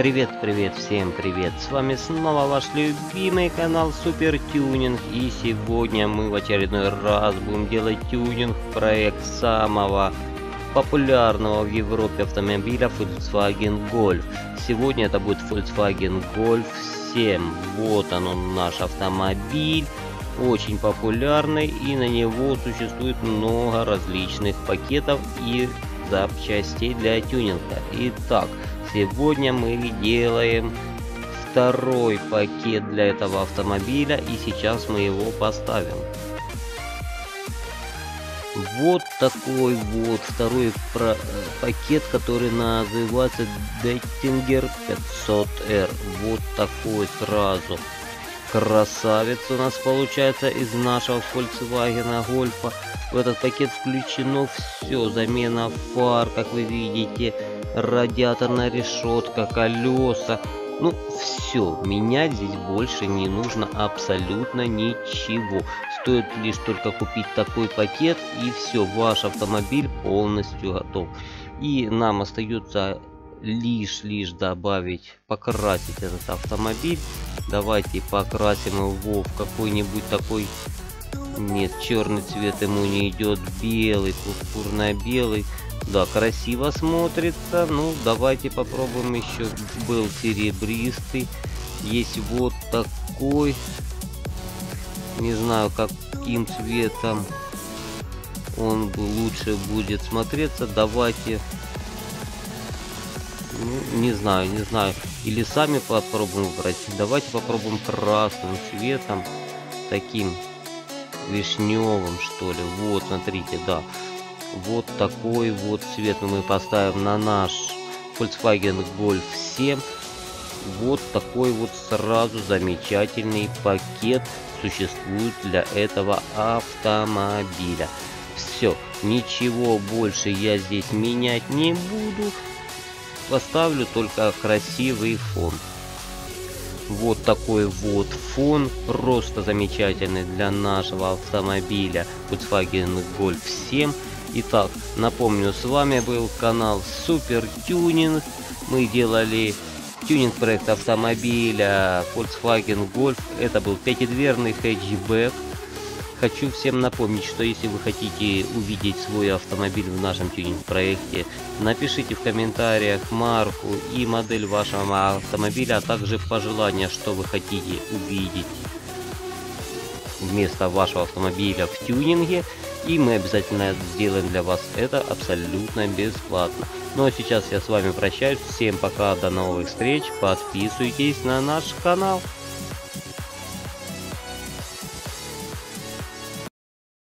Привет, привет, всем привет! С вами снова ваш любимый канал Супер Тюнинг. И сегодня мы в очередной раз будем делать тюнинг проект самого популярного в Европе автомобиля Volkswagen Golf. Сегодня это будет Volkswagen Golf 7. Вот он, наш автомобиль. Очень популярный и на него существует много различных пакетов и запчастей для тюнинга. Итак, Сегодня мы делаем второй пакет для этого автомобиля и сейчас мы его поставим. Вот такой вот второй пакет, который называется Dettinger 500R. Вот такой сразу. Красавец у нас получается из нашего Volkswagen Golf. В этот пакет включено все. Замена фар, как вы видите радиаторная решетка, колеса. Ну, все, менять здесь больше не нужно абсолютно ничего. Стоит лишь только купить такой пакет и все, ваш автомобиль полностью готов. И нам остается лишь лишь добавить покрасить этот автомобиль давайте покрасим его в какой-нибудь такой нет черный цвет ему не идет белый пурпурно белый да, красиво смотрится. Ну, давайте попробуем еще. Был серебристый. Есть вот такой. Не знаю, каким цветом он лучше будет смотреться. Давайте... Ну, не знаю, не знаю. Или сами попробуем выбрать. Давайте попробуем красным цветом. Таким вишневым, что ли. Вот, смотрите, да вот такой вот цвет мы поставим на наш Volkswagen Golf 7 вот такой вот сразу замечательный пакет существует для этого автомобиля. Все ничего больше я здесь менять не буду. Поставлю только красивый фон. Вот такой вот фон просто замечательный для нашего автомобиля Volkswagen Golf 7 Итак, напомню, с вами был канал Супер Тюнинг. Мы делали тюнинг проект автомобиля Volkswagen Golf. Это был пятидверный хэтчбэк. Хочу всем напомнить, что если вы хотите увидеть свой автомобиль в нашем тюнинг-проекте, напишите в комментариях марку и модель вашего автомобиля, а также пожелания, что вы хотите увидеть вместо вашего автомобиля в тюнинге и мы обязательно сделаем для вас это абсолютно бесплатно. Ну а сейчас я с вами прощаюсь, всем пока, до новых встреч, подписывайтесь на наш канал.